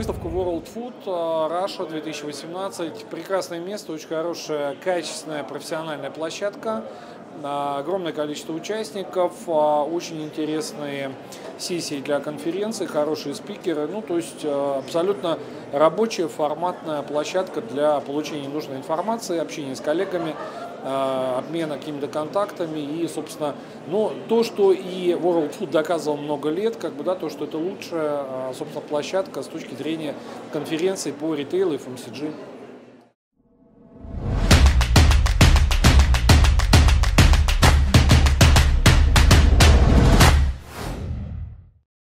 Выставка World Food э, Russia 2018. Прекрасное место, очень хорошая, качественная, профессиональная площадка. Э, огромное количество участников, э, очень интересные сессии для конференции, хорошие спикеры. Ну, то есть абсолютно рабочая форматная площадка для получения нужной информации, общения с коллегами. Обмена какими-то контактами и, собственно, ну, то, что и World Food доказывал много лет, как бы, да, то, что это лучшая, э, собственно, площадка с точки зрения конференции по ритейлу и FMCG.